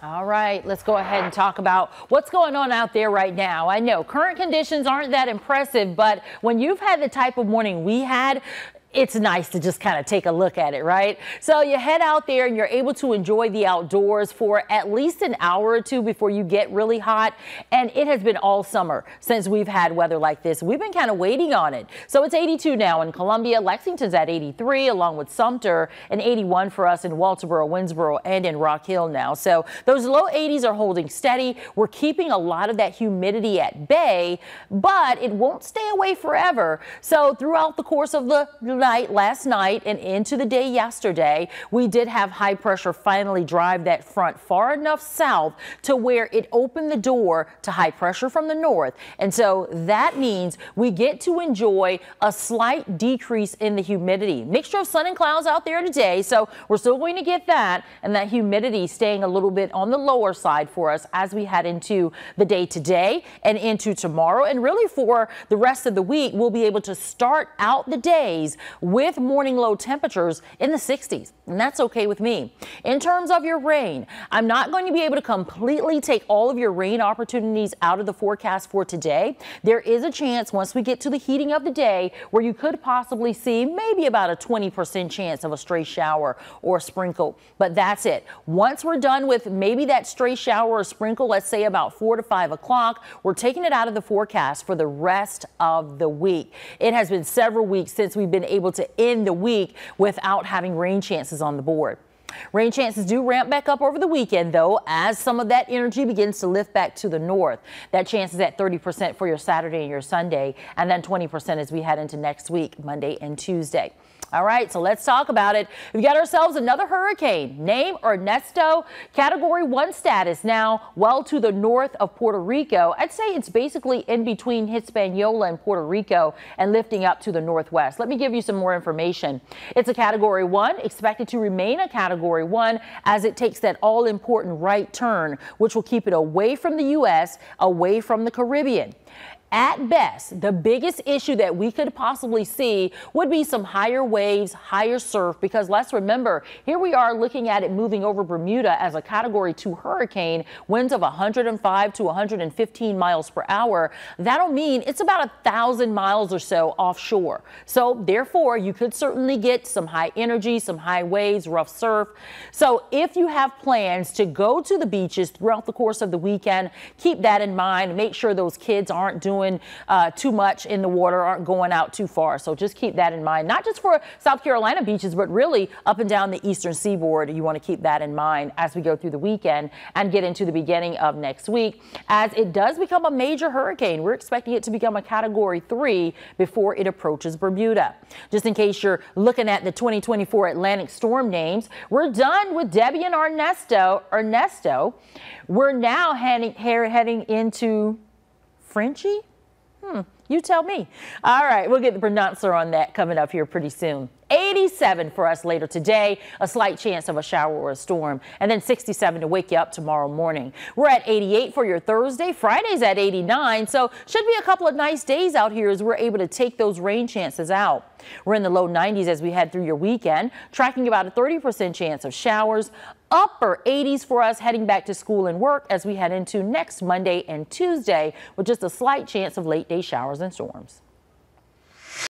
All right, let's go ahead and talk about what's going on out there right now. I know current conditions aren't that impressive, but when you've had the type of morning we had, it's nice to just kind of take a look at it, right? So you head out there and you're able to enjoy the outdoors for at least an hour or two before you get really hot. And it has been all summer since we've had weather like this. We've been kind of waiting on it. So it's 82 now in Columbia. Lexington's at 83 along with Sumter and 81 for us in Walterboro, Winnsboro and in Rock Hill now. So those low 80s are holding steady. We're keeping a lot of that humidity at bay, but it won't stay away forever. So throughout the course of the night, last night, and into the day yesterday, we did have high pressure finally drive that front far enough south to where it opened the door to high pressure from the north. And so that means we get to enjoy a slight decrease in the humidity. Mixture of sun and clouds out there today, so we're still going to get that, and that humidity staying a little bit on the lower side for us as we head into the day today and into tomorrow. And really for the rest of the week, we'll be able to start out the days with morning low temperatures in the 60s, and that's okay with me. In terms of your rain, I'm not going to be able to completely take all of your rain opportunities out of the forecast for today. There is a chance once we get to the heating of the day where you could possibly see maybe about a 20% chance of a stray shower or sprinkle, but that's it. Once we're done with maybe that stray shower or sprinkle, let's say about 4 to 5 o'clock, we're taking it out of the forecast for the rest of the week. It has been several weeks since we've been able to end the week without having rain chances on the board. Rain chances do ramp back up over the weekend, though, as some of that energy begins to lift back to the north. That chance is at 30% for your Saturday and your Sunday, and then 20% as we head into next week, Monday and Tuesday. All right, so let's talk about it. We've got ourselves another hurricane. Name Ernesto, category one status now, well to the north of Puerto Rico. I'd say it's basically in between Hispaniola and Puerto Rico and lifting up to the northwest. Let me give you some more information. It's a category one, expected to remain a category one as it takes that all important right turn, which will keep it away from the U.S., away from the Caribbean. At best, the biggest issue that we could possibly see would be some higher waves, higher surf, because let's remember, here we are looking at it moving over Bermuda as a category two hurricane, winds of 105 to 115 miles per hour. That'll mean it's about a thousand miles or so offshore. So therefore, you could certainly get some high energy, some high waves, rough surf. So if you have plans to go to the beaches throughout the course of the weekend, keep that in mind. Make sure those kids aren't doing doing uh, too much in the water, aren't going out too far. So just keep that in mind, not just for South Carolina beaches, but really up and down the eastern seaboard. You want to keep that in mind as we go through the weekend and get into the beginning of next week. As it does become a major hurricane, we're expecting it to become a category three before it approaches Bermuda. Just in case you're looking at the 2024 Atlantic storm names, we're done with Debby and Ernesto. Ernesto, we're now heading, heading into Frenchie? Hmm, you tell me. All right, we'll get the pronouncer on that coming up here pretty soon. 87 for us later today, a slight chance of a shower or a storm, and then 67 to wake you up tomorrow morning. We're at 88 for your Thursday. Friday's at 89, so should be a couple of nice days out here as we're able to take those rain chances out. We're in the low 90s as we head through your weekend, tracking about a 30% chance of showers, upper 80s for us heading back to school and work as we head into next Monday and Tuesday with just a slight chance of late day showers and storms.